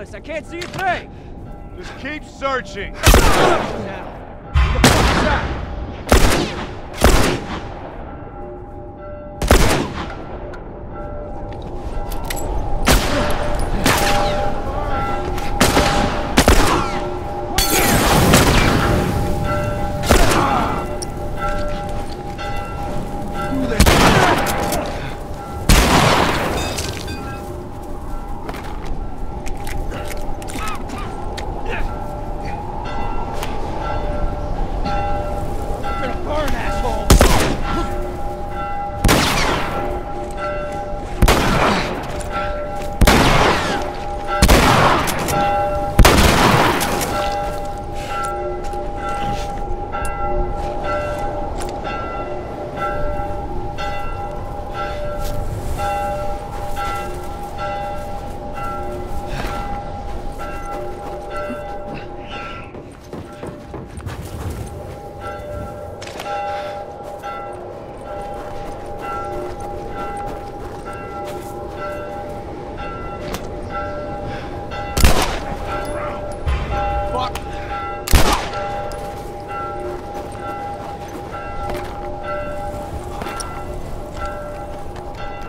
I can't see a thing. Just keep searching.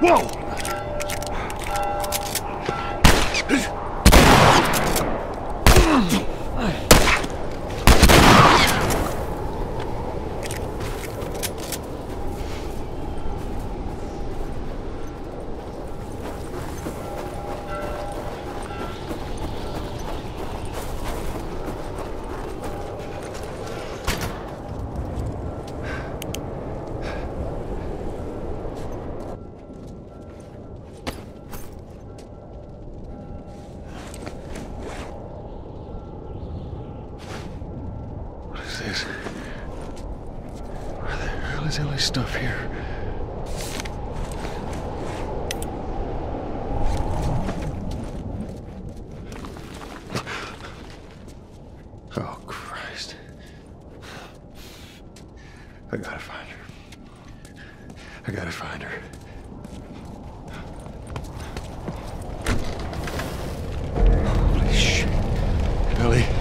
Whoa! What is this? Where the hell is all this stuff here? Oh, Christ. I gotta find her. I gotta find her. Holy shit. Ellie.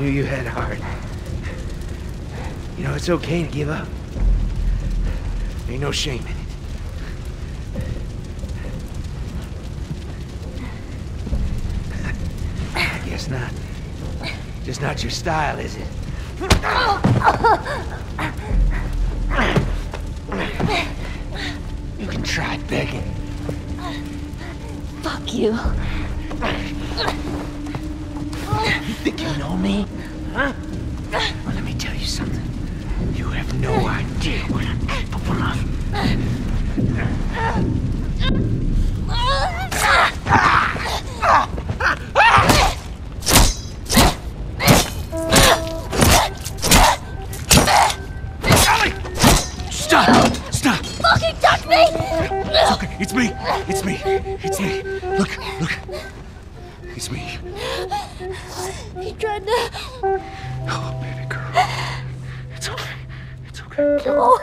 Knew you had heart. You know, it's okay to give up. Ain't no shame in it. I guess not. Just not your style, is it? You can try begging. Fuck you. Think you know me? Huh? Well, let me tell you something. You have no idea what I'm capable of. Stop! Stop! Fucking touch me! It's okay. It's me. It's me. It's me. Look, look. It's me. He tried to. Oh, baby girl. It's okay. It's okay. No.